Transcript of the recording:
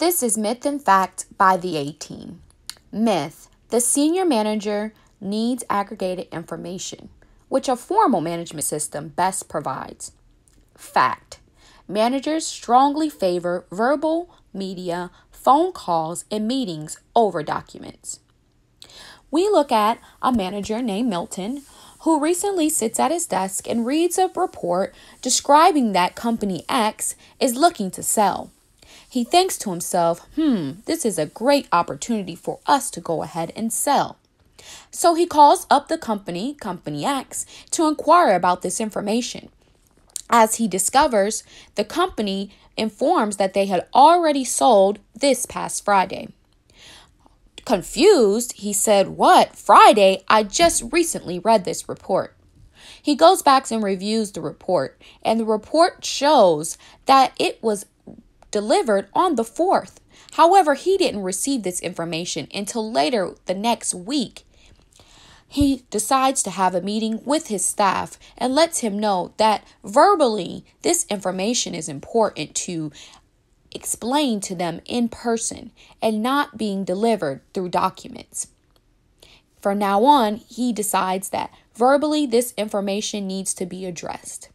This is Myth and Fact by the A Team. Myth The senior manager needs aggregated information, which a formal management system best provides. Fact Managers strongly favor verbal, media, phone calls, and meetings over documents. We look at a manager named Milton who recently sits at his desk and reads a report describing that company X is looking to sell. He thinks to himself, hmm, this is a great opportunity for us to go ahead and sell. So he calls up the company, Company X, to inquire about this information. As he discovers, the company informs that they had already sold this past Friday. Confused, he said, What? Friday? I just recently read this report. He goes back and reviews the report, and the report shows that it was delivered on the 4th. However, he didn't receive this information until later the next week. He decides to have a meeting with his staff and lets him know that verbally this information is important to explain to them in person and not being delivered through documents. From now on, he decides that verbally this information needs to be addressed.